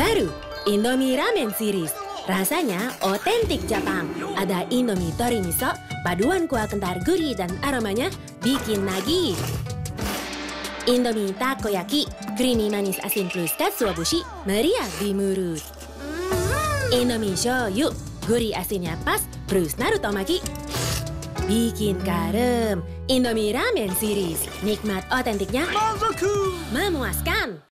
Baru, Indomie Ramen Series. Rasanya otentik Jepang. Ada Indomie tori miso, paduan kuah kental gurih dan aromanya bikin nagih. Indomie takoyaki, creamy manis asin plus katsuobushi, meriah di mulut. Mm-hmm. Indomie shoyu, gurih asinnya pas, plus narutomaki. Bikin karem. Indomie Ramen Series. Nikmat otentiknya memuaskan.